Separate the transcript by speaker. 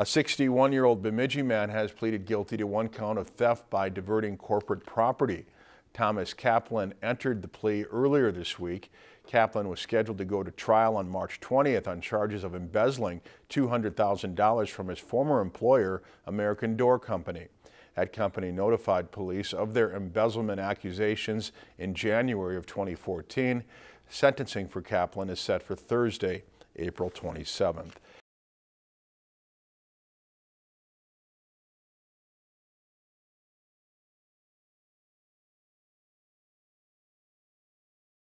Speaker 1: A 61-year-old Bemidji man has pleaded guilty to one count of theft by diverting corporate property. Thomas Kaplan entered the plea earlier this week. Kaplan was scheduled to go to trial on March 20th on charges of embezzling $200,000 from his former employer, American Door Company. That company notified police of their embezzlement accusations in January of 2014. Sentencing for Kaplan is set for Thursday, April 27th.